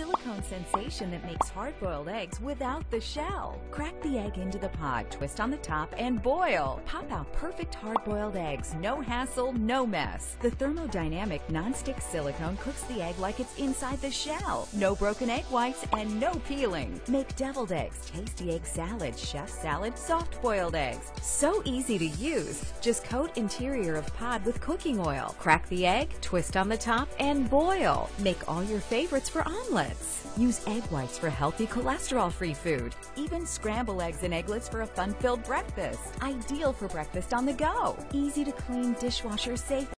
silicone sensation that makes hard-boiled eggs without the shell. Crack the egg into the pod, twist on the top, and boil. Pop out perfect hard-boiled eggs. No hassle, no mess. The thermodynamic non-stick silicone cooks the egg like it's inside the shell. No broken egg whites and no peeling. Make deviled eggs, tasty egg salad, chef salad, soft-boiled eggs. So easy to use. Just coat interior of pod with cooking oil. Crack the egg, twist on the top, and boil. Make all your favorites for omelets. Use egg whites for healthy cholesterol-free food. Even scramble eggs and egglets for a fun-filled breakfast. Ideal for breakfast on the go. Easy to clean, dishwasher safe